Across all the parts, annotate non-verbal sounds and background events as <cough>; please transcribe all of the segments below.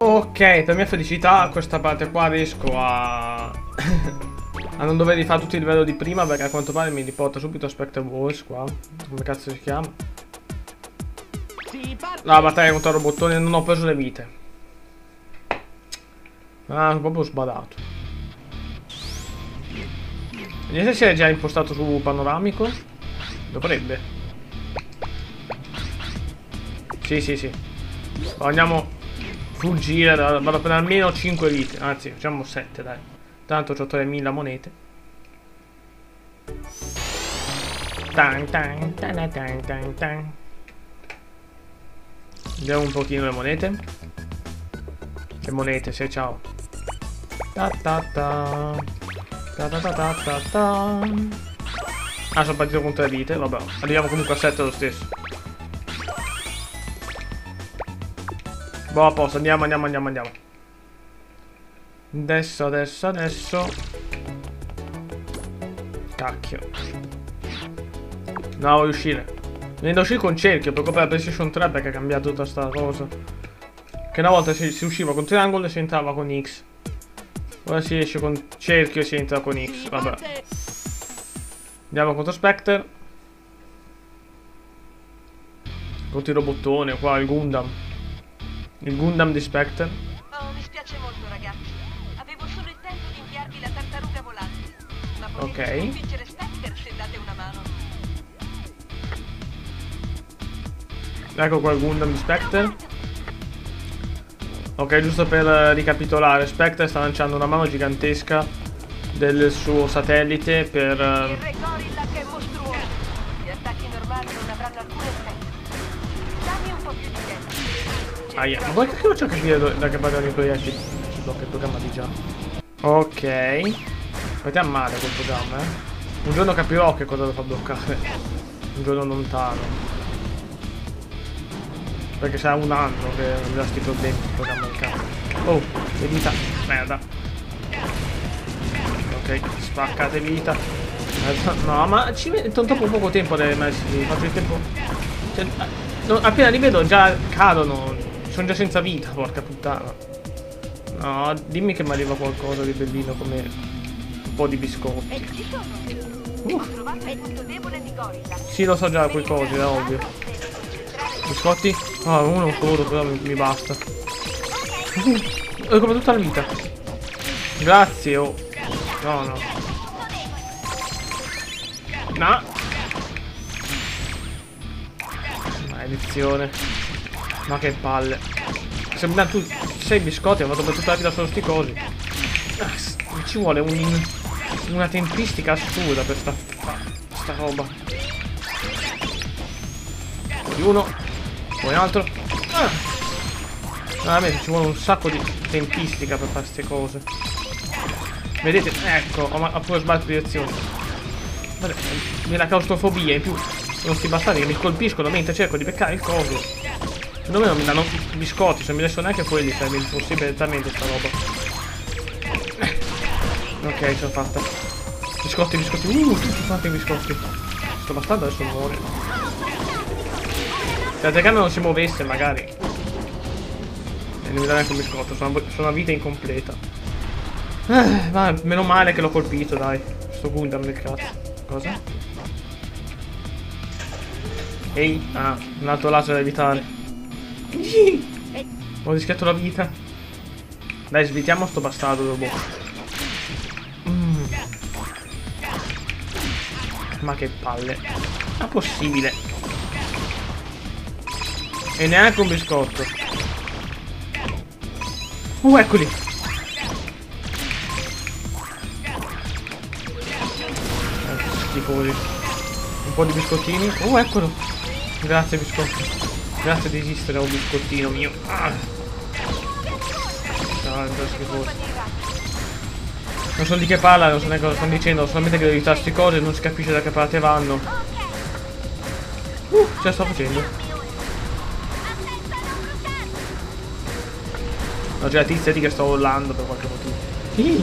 Ok, per mia felicità questa parte qua riesco a... <laughs> a non dover rifare tutti i livelli di prima perché a quanto pare mi riporta subito a Spectre Wars qua. Come cazzo si chiama? La battaglia contro il robottone non ho preso le vite. Ah, sono proprio sbadato. Vediamo se si è già impostato su panoramico. Dovrebbe. Sì, sì, sì. Andiamo fuggire, vado per almeno 5 vite, anzi facciamo 7 dai. Tanto ho 3000 monete. Tan, tan, tan, tan, tan, tan. Vediamo un pochino le monete. Le monete, sì, ciao. Ta ta ta. Ta ta ta ta ta ta. Ah, sono partito con 3 vite, vabbè. Arriviamo comunque a 7 lo stesso. Boh, a posto, andiamo, andiamo, andiamo, andiamo. Adesso, adesso, adesso. Cacchio. No, voglio uscire. Viene da uscire con cerchio, per coprire la PlayStation 3 perché ha cambiato tutta sta cosa. Che una volta si, si usciva con triangolo e si entrava con X. Ora si esce con cerchio e si entra con X. Vabbè. Andiamo contro Spectre. Contro il robottone, qua il Gundam. Il Gundam di Spectre. Oh, mi spiace molto, ragazzi. Avevo solo il tempo di inviarvi la tartaruga volante. Ma potete Ok. sconfiggere Spectre se date una mano. Ecco qua il Gundam di Spectre. Ok, giusto per ricapitolare, Spectre sta lanciando una mano gigantesca del suo satellite per... Aia, ma poi che a capire da che parte i proiettili? Si blocca il programma di già. Ok. Fate a male quel programma, eh. Un giorno capirò che cosa lo fa bloccare. Un giorno lontano. Perché sarà un anno che non dà sti problemi il programma del cazzo. Oh, le vita. Merda. Ok, spaccate vita. No, ma ci metto troppo poco tempo ad messi. Faccio il tempo. Cioè, no, appena li vedo già cadono. Sono già senza vita, porca puttana. No, dimmi che mi arriva qualcosa di bellino come un po' di biscotti. E sono. Uh, sì, lo so già quei cosi, è ovvio. Biscotti? Ah, uno solo, però mi, mi basta. Uh, <laughs> come tutta la vita. Grazie, oh. No, no. No. Maledizione. Ma che palle. Sembra tu sei biscotti, fatto per tutta la vita solo sti cosi. Ah, ci vuole un, una tempistica assurda per sta, sta roba. Poi uno, poi un altro. Ah. Ci vuole un sacco di tempistica per fare queste cose. Vedete? Ecco, ho, ho pure sbagliato direzione. Vabbè, mi la claustrofobia in più. Sono sti bastardi che mi colpiscono mentre cerco di beccare il coso. Secondo me non mi danno biscotti, se mi adesso neanche quelli sarebbe impossibile talmente sta roba. Ok, ce l'ho fatta. Biscotti, biscotti, uh, tutti quanti biscotti. Sto bastardo adesso muore. Se la telecamera non si muovesse magari. E non mi dà neanche un biscotto, sono, sono a vita incompleta. Eh, ma meno male che l'ho colpito, dai. Sto Gundam del cazzo. Cosa? Ehi, ah, un altro laser da evitare. Ho rischiato la vita. Dai, svitiamo sto bastardo robot. Mm. Ma che palle. Ma possibile. E neanche un biscotto. Uh, eccoli. Eh. Un po' di biscottini. Uh, eccolo. Grazie biscotto. Grazie di esistere, un biscottino mio. Ah. No, schifoso. Non so di che parla, non so neanche cosa stanno dicendo, solamente che devi evitare queste cose, non si capisce da che parte vanno. Uh, ce la sto facendo. No, c'è la tizia lì che sto urlando per qualche motivo.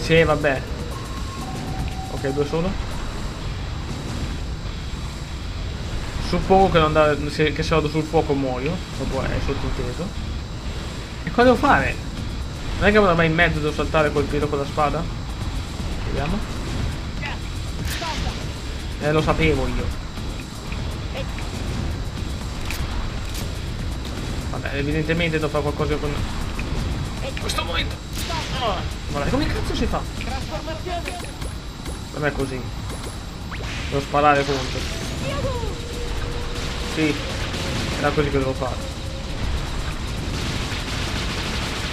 Sì, vabbè. Ok, due solo. Suppongo che, andare, se, che se vado sul fuoco muoio. Dopo è sottinteso. cosa devo fare? Non è che me vai in mezzo devo saltare col piede con la spada? Vediamo. Eh, lo sapevo io. Vabbè, evidentemente devo fare qualcosa con... In questo momento. Oh, guarda, come cazzo si fa? Non è così. Devo sparare contro. Sì, era così che devo fare.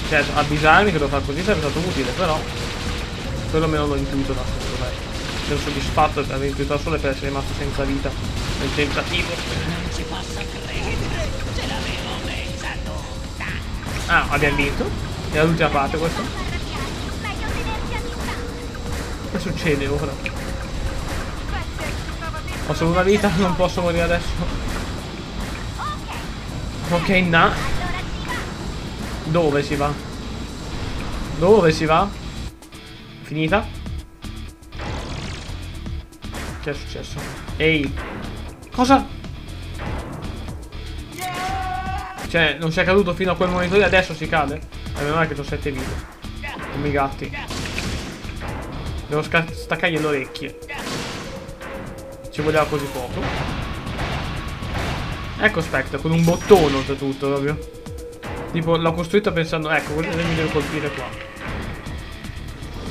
Certo, avvisarmi che devo fare così sarebbe stato utile, però perlomeno l'ho intuito da solo, dai. Sono soddisfatto di aver intuito da solo e per essere rimasto senza vita nel tentativo. Non ci posso credere, ce l'avevo tutta. Ah, abbiamo vinto. È l'ultima parte questa. Che succede ora? Ho solo una vita, non posso morire adesso. Ok, na. Dove si va? Dove si va? Finita? Che è successo? Ehi! Cosa? Cioè, non si è caduto fino a quel momento lì, adesso si cade? E meno male che ho sette vite. Come i gatti. Devo staccargli le orecchie. Ci voleva così poco. Ecco Spectre, con un bottone oltretutto proprio. Tipo, l'ho costruito pensando, ecco, quello mi deve colpire qua.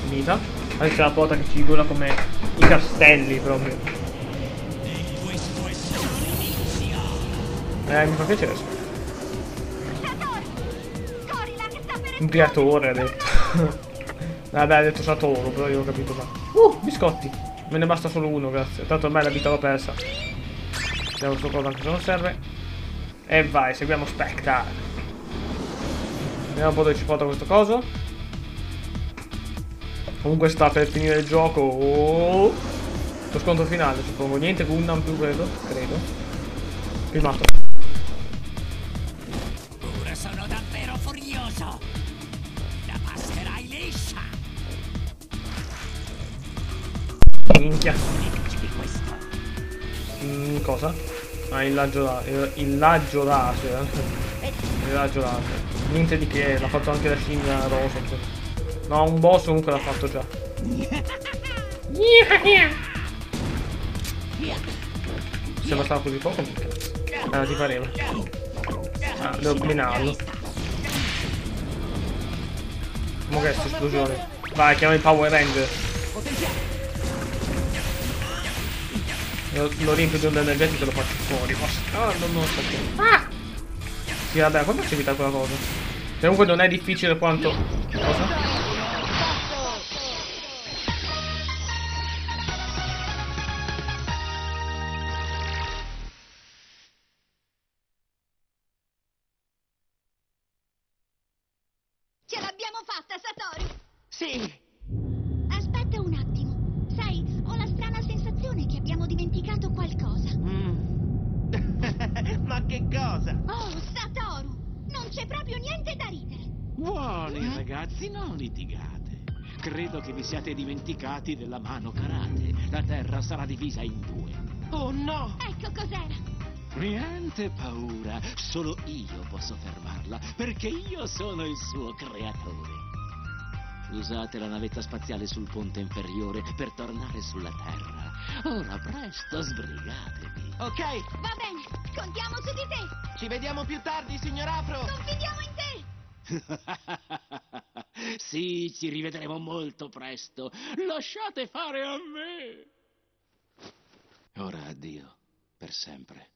Finita. Adesso c'è la porta che ci dura come i castelli proprio. Eh, mi fa piacere. Un creatore ha detto. <laughs> Vabbè, ha detto Satoru, però io ho capito male. Uh, biscotti. Me ne basta solo uno, grazie. Tanto ormai la vita l'ho persa. Vediamo sto coso anche se non serve. E vai, seguiamo Spectre. Vediamo un po' dove ci porta questo coso. Comunque sta per finire il gioco. Oh. Lo scontro finale, suppongo. Niente Gundam più, credo. Credo. Filmato. Ah, il laggio da- il, laggio laser. Il laggio laser. Niente di che, l'ha fatto anche la scimmia rosa. No, un boss comunque l'ha fatto già. Se bastava così poco, mi cazzo. Eh, ti pareva. Ah, devo minarlo. Mo che è esplosione? Vai, chiama il Power Ranger. Lo, lo riempio di onda energetica e lo faccio fuori. Ah, non, non so più. Ah! Sì, vabbè, quanto c'è vita quella cosa? Comunque non è difficile quanto. Cosa? Ce l'abbiamo fatta, Satori. Sì, Aspetta un attimo. Sai, ho la strana sensazione che abbiamo dimenticato qualcosa. Mm. <laughs> Ma che cosa? Oh, Satoru! Non c'è proprio niente da ridere. Buoni ragazzi, non litigate. Credo che vi siate dimenticati della mano karate. La terra sarà divisa in due. Oh no! Ecco cos'era. Niente paura, solo io posso fermarla, perché io sono il suo creatore. Usate la navetta spaziale sul ponte inferiore per tornare sulla Terra. Ora presto, sbrigatevi. Ok, Va bene, contiamo su di te. ci vediamo più tardi, signor Afro! Confidiamo in te. <laughs> sì, ci rivedremo molto presto. Lasciate fare a me. Ora addio, per sempre.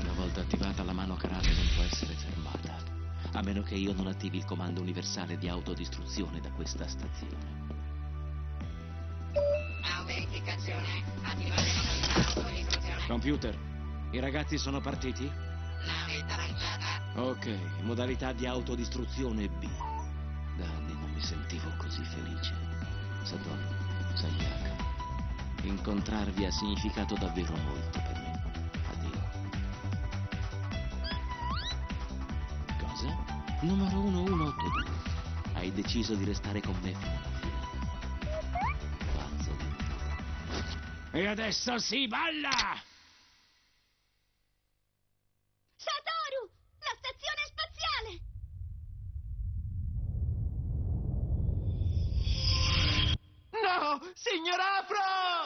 Una volta attivata la mano karate non può essere fermata, a meno che io non attivi il comando universale di autodistruzione da questa stazione. Computer, i ragazzi sono partiti? Ok, modalità di autodistruzione B. Da anni non mi sentivo così felice. Satoru, Sayaka, incontrarvi ha significato davvero molto per me. numero 1182. Hai deciso di restare con me fino alla fine. Pazzo di me. E adesso si balla! Satoru! La stazione spaziale! No! Signor Afro!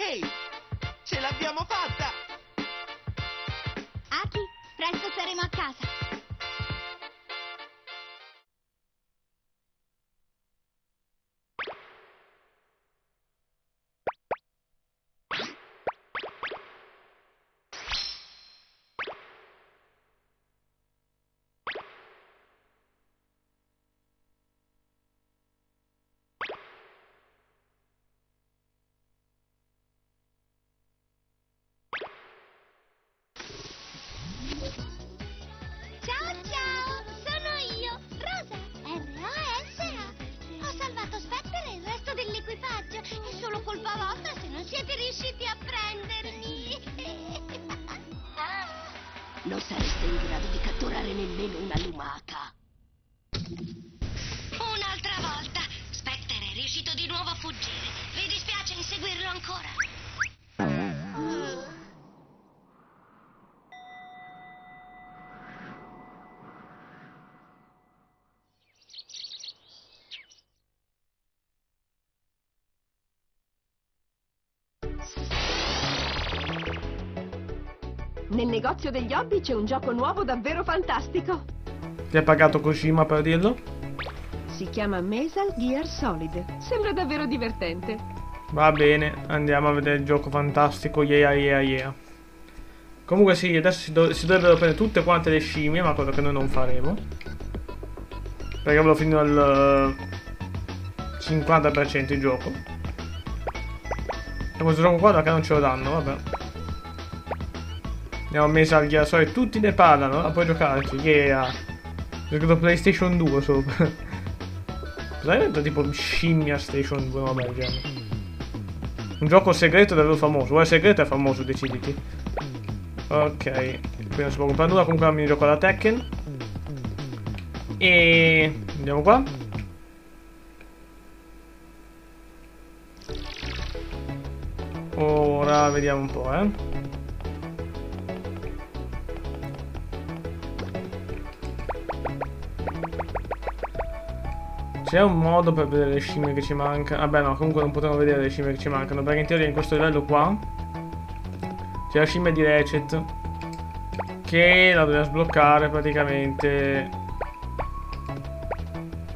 Ehi! Ce l'abbiamo fatta! Aki, presto saremo a casa. R-O-S-A. Ho salvato Spectre e il resto dell'equipaggio. È solo colpa vostra se non siete riusciti a prendermi. <laughs> Non sareste in grado di catturare nemmeno una lumaca. Un'altra volta, Spectre è riuscito di nuovo a fuggire. Vi dispiace inseguirlo ancora? Nel negozio degli hobby c'è un gioco nuovo davvero fantastico. Ti ha pagato Kojima per dirlo? Si chiama Mesal Gear Solid. Sembra davvero divertente. Va bene, andiamo a vedere il gioco fantastico. Yeah, yeah, yeah. Comunque sì, adesso si, dov- si dovrebbero prendere tutte quante le scimmie, ma cosa che noi non faremo. Perché avevo finito al eh, 50% il gioco. E questo gioco qua da che non ce lo danno, vabbè. Abbiamo messo al ghiaccio e tutti ne parlano, ma puoi giocarci, yeah. Ho giocato PlayStation 2 sopra. Cos'è diventato tipo scimmia Station 2, vabbè, genere. Un gioco segreto davvero famoso. Vuoi segreto è famoso, deciditi. Ok, qui non si può comprare nulla, comunque è un minigioco Tekken. E andiamo qua. Ora vediamo un po', eh. C'è un modo per vedere le scimmie che ci mancano. Vabbè, no, comunque non potremo vedere le scimmie che ci mancano. Perché in teoria in questo livello qua c'è la scimmia di Ratchet. Che la dobbiamo sbloccare praticamente.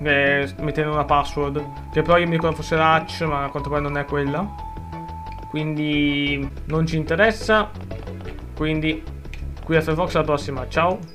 Eh, mettendo una password. Che però io mi ricordo fosse l'hatch, ma a quanto pare non è quella. Quindi non ci interessa. Quindi qui a Firefox alla prossima. Ciao.